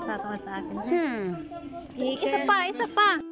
Sasama sa akin. Hmm. Isa pa, isa pa.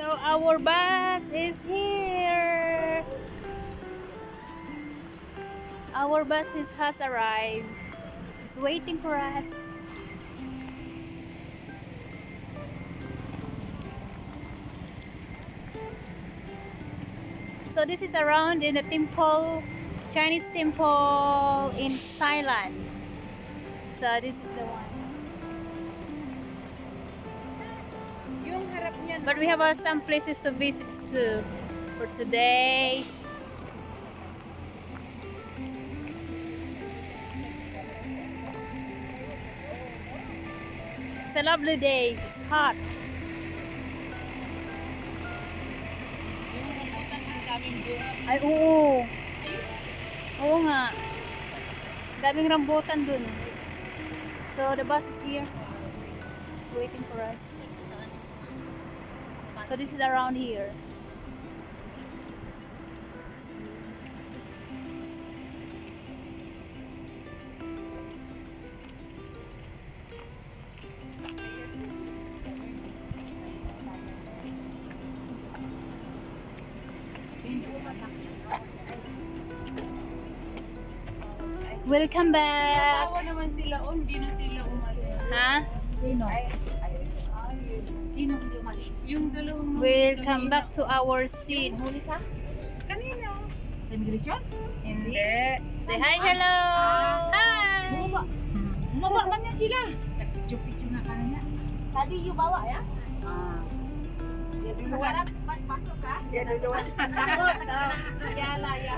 So our bus is here. Our bus is, has arrived. It's waiting for us. So this is around in the temple, Chinese temple in Thailand. So this is the one. But we have uh, some places to visit too for today. It's a lovely day. It's hot. Ay, oo. Oo nga. Daming rambutan dun. So, the bus is here. It's waiting for us. So, this is around here. Welcome back! Tawa naman sila. Oh, hindi na sila umalis. Ha? Sino? Yung dalawang Welcome back to our seat. Huli sa? Kanina. Sa immigration? Hindi. Say hi, hello! Hi! Bumaba. Bumaba man yan sila. Nag-picture-picture na kanina. Tadi yung bawa ya? Ah. Dia duluan. Pasok ka? Dia duluan. Takot. Yala ya.